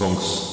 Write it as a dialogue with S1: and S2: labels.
S1: Stonks.